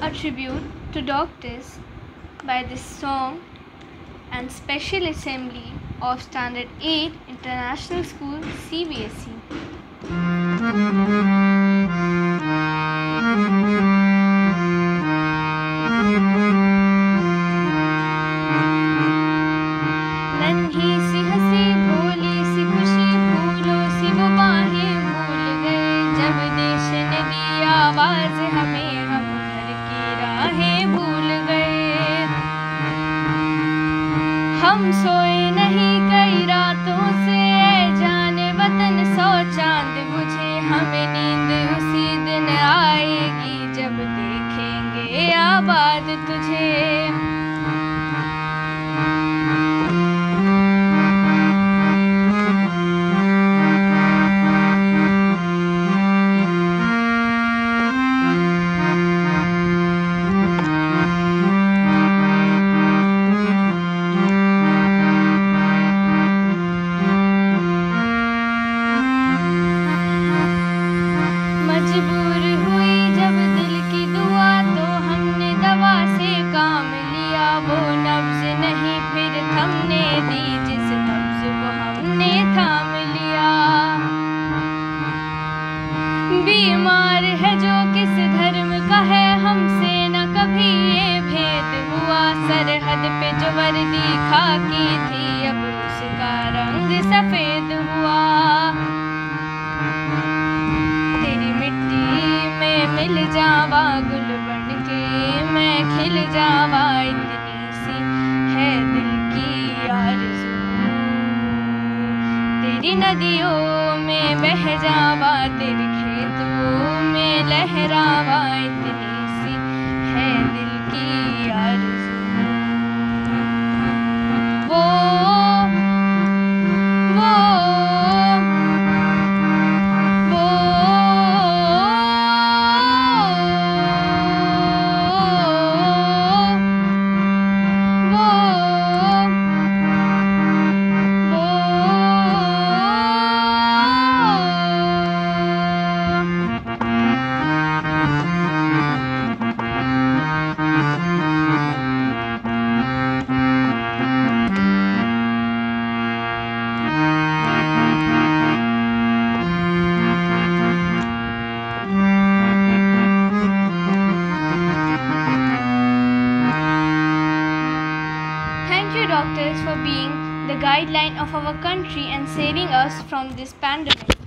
a tribute to doctors by this song and Special Assembly of Standard 8 International School CBSE. everything. हम सोए नहीं कई रातों से जाने वतन सौ चाँद, मुझे हमें नींद उसी दिन आएगी जब देखेंगे आबाद तुझे। बीमार है जो किस धर्म का है, हमसे न कभी ये भेद हुआ। सरहद पे जो वर्दी खाकी थी, अब उसका रंग सफ़ेद हुआ। तेरी मिट्टी में मिल जावा गुल बन के, मैं खिल जावा इतनी सी है दिल की आरज़ू। तेरी नदियों में बह जावा तेरे doctors, for being the guideline of our country and saving us from this pandemic.